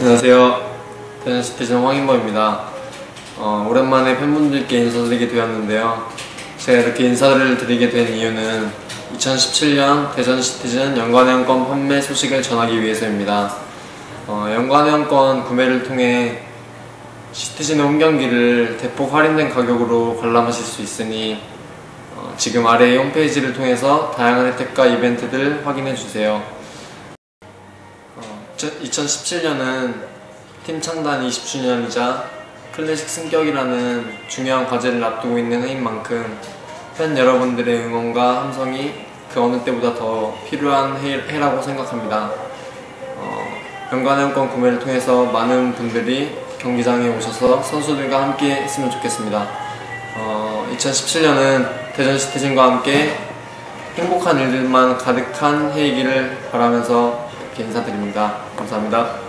안녕하세요. 대전시티즌 황인범입니다. 어, 오랜만에 팬분들께 인사드리게 되었는데요. 제가 이렇게 인사를 드리게 된 이유는 2017년 대전시티즌 연관회원권 판매 소식을 전하기 위해서입니다. 어, 연관회원권 구매를 통해 시티즌의 홈경기를 대폭 할인된 가격으로 관람하실 수 있으니 어, 지금 아래 홈페이지를 통해서 다양한 혜택과 이벤트들 확인해 주세요. 2017년은 팀 창단 20주년이자 클래식 승격이라는 중요한 과제를 앞두고 있는 해인 만큼 팬 여러분들의 응원과 함성이 그 어느 때보다 더 필요한 해, 해라고 생각합니다. 어, 연관회원권 구매를 통해서 많은 분들이 경기장에 오셔서 선수들과 함께 했으면 좋겠습니다. 어, 2017년은 대전 시티즌과 함께 행복한 일들만 가득한 해이기를 바라면서 이렇게 인사드립니다. 감사합니다.